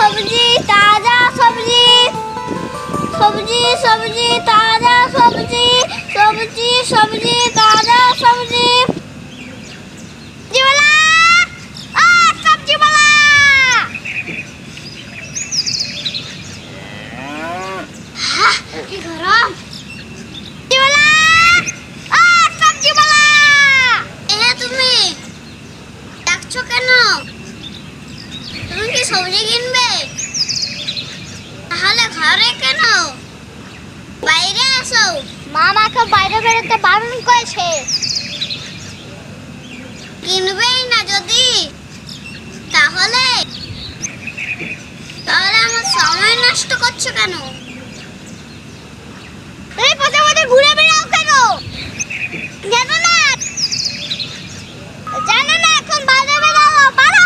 सब्ज़ी ताज़ा सब्ज़ी। सब्ज़ी सब्ज़ी ताज़ा सब्ज़ी। सब्ज़ी सब्ज़ी ताज़ा सब्ज़ी। हाँ, सब्ज़ी किनबे কেন? বাইরে আসো। মা আমাকে বাইরে বেরোতে বারণ করেছে। কিনবেই না যদি। তাহলে? তাহলে আমার সময় নষ্ট করছ কেন তুমি পথে পথে ঘুরে বেড়াও কেন জানো না জানো না এখন বাইরে বেরাও পারো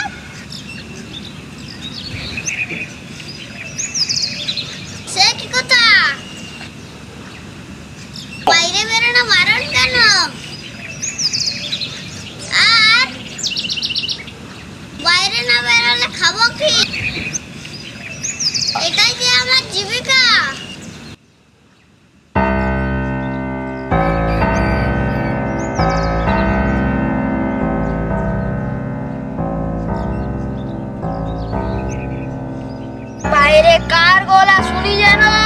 সে কি কথা বাইরে বেরোনো বারণ কেন আর বাইরে না খাব কি? এটাই যে আমার জীবিকা। বাইরে কার গলা শুনি যেন?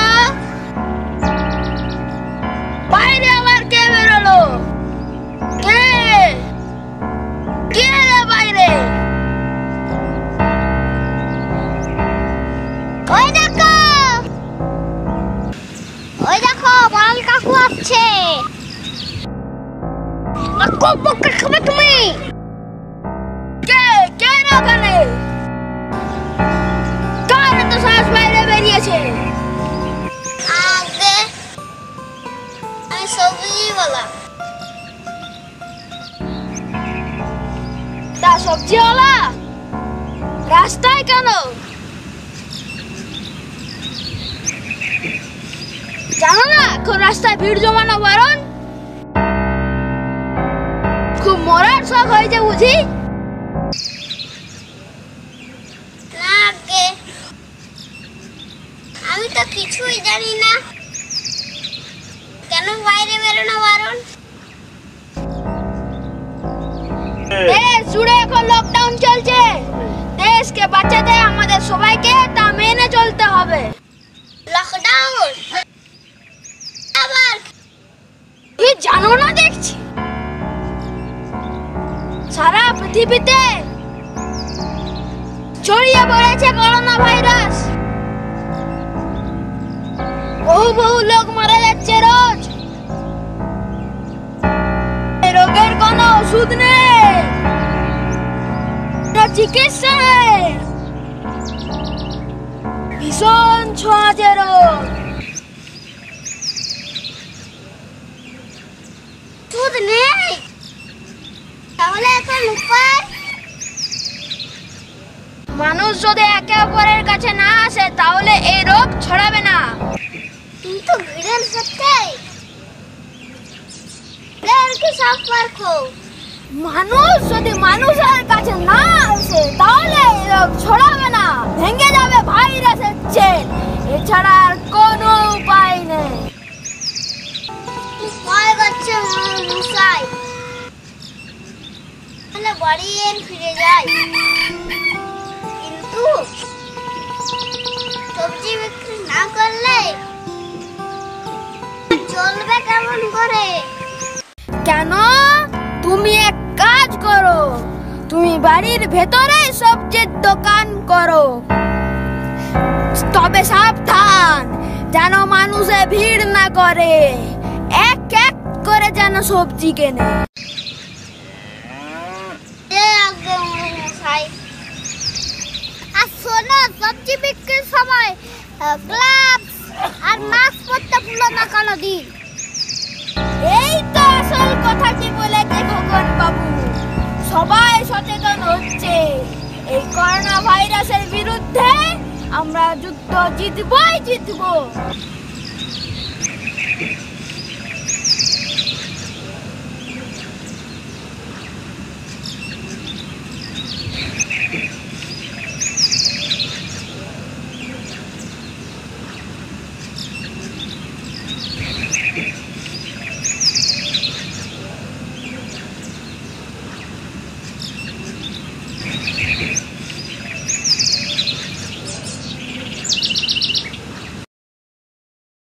বকা খাবে তুমি। কে কে রে ওখানে? কার এত সাহস বাইরে বেরিয়েছে? আগে আমি সবজিওয়ালা তা সবজিওয়ালা? রাস্তায় কেন? জানো না? এখন রাস্তায় ভিড় জমানো বারণ। খুব মরার শখ হয়েছে বুঝি? আমি তো কিছুই জানি না। কেন বাইরে বেরোনো বারণ? দেশ জুড়ে এখন লকডাউন চলছে। দেশকে বাঁচাতে আমাদের সবাইকে না দেখছি। সারা পৃথিবীতে ছড়িয়ে পড়েছে করোনা ভাইরাস বহু বহু লোক মারা যাচ্ছে রোজ। রোগের কোনো ওষুধ নেই। চিকিৎসা ভীষণ ছোঁয়াচে রোগ ওষুধ নেই তাহলে এখন উপায় মানুষ যদি একে অপরের কাছে না আসে তাহলে এই রোগ ছড়াবে না। কিন্তু ভিড়ের মানুষ যদি মানুষের কাছে না আসে তাহলে এই রোগ ছড়াবে না। ভেঙে যাবে ভাইরাসের চেন এছাড়া আর কোনো উপায় নেই। বাড়ি ফিরে যাই। কিন্তু সবজি বিক্রি না করলে চলবে কেমন করে? কেন? তুমি এক কাজ করো। তুমি বাড়ির ভেতরে সবজির দোকান করো। তবে সাবধান, যেন মানুষে ভিড় না করে। এক এক করে যেন সবজি কেনে। গ্লাভস আর মাস্ক পরতে ভুলো না কোনোদিন। এই তো আসল বলে বলেছে খোকন বাবু সবাই সচেতন হচ্ছে। এই করোনা ভাইরাসের বিরুদ্ধে আমরা যুদ্ধ জিতবই জিতব।